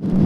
you